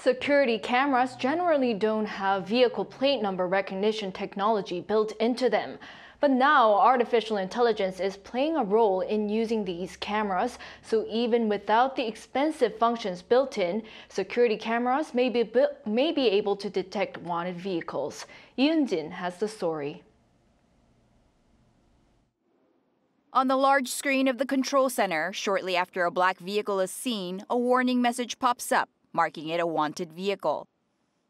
Security cameras generally don't have vehicle plate number recognition technology built into them. But now artificial intelligence is playing a role in using these cameras, so even without the expensive functions built in, security cameras may be, may be able to detect wanted vehicles. Eun-jin has the story. On the large screen of the control center, shortly after a black vehicle is seen, a warning message pops up marking it a wanted vehicle.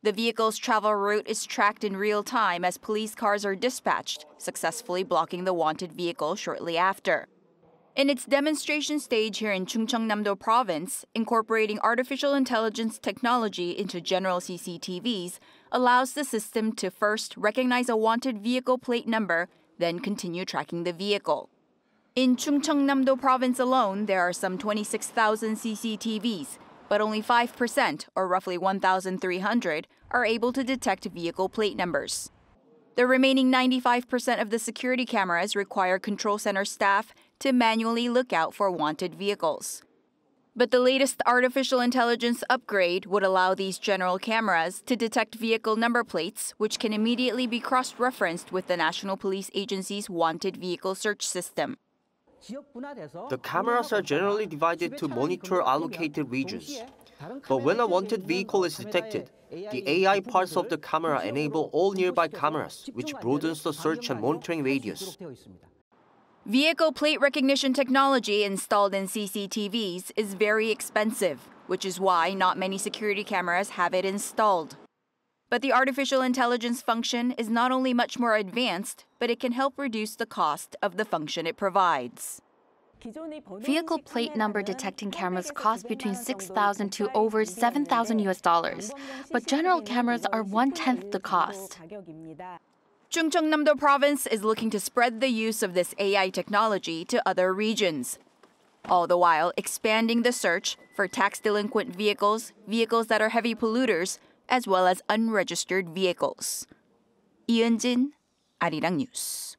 The vehicle's travel route is tracked in real time as police cars are dispatched, successfully blocking the wanted vehicle shortly after. In its demonstration stage here in Chungcheongnam-do province, incorporating artificial intelligence technology into general CCTVs allows the system to first recognize a wanted vehicle plate number, then continue tracking the vehicle. In Chungcheongnam-do province alone, there are some 26,000 CCTVs, but only 5%, or roughly 1,300, are able to detect vehicle plate numbers. The remaining 95% of the security cameras require control center staff to manually look out for wanted vehicles. But the latest artificial intelligence upgrade would allow these general cameras to detect vehicle number plates, which can immediately be cross referenced with the National Police Agency's wanted vehicle search system. The cameras are generally divided to monitor allocated regions. But when a wanted vehicle is detected, the AI parts of the camera enable all nearby cameras, which broadens the search and monitoring radius. Vehicle plate recognition technology installed in CCTVs is very expensive, which is why not many security cameras have it installed. But the artificial intelligence function is not only much more advanced, but it can help reduce the cost of the function it provides. Vehicle plate number detecting cameras cost between 6,000 to over 7,000 US dollars, but general cameras are one tenth the cost. Chungcheongnam-do province is looking to spread the use of this AI technology to other regions. All the while expanding the search for tax delinquent vehicles, vehicles that are heavy polluters, as well as unregistered vehicles. 이은진, 아리랑 뉴스.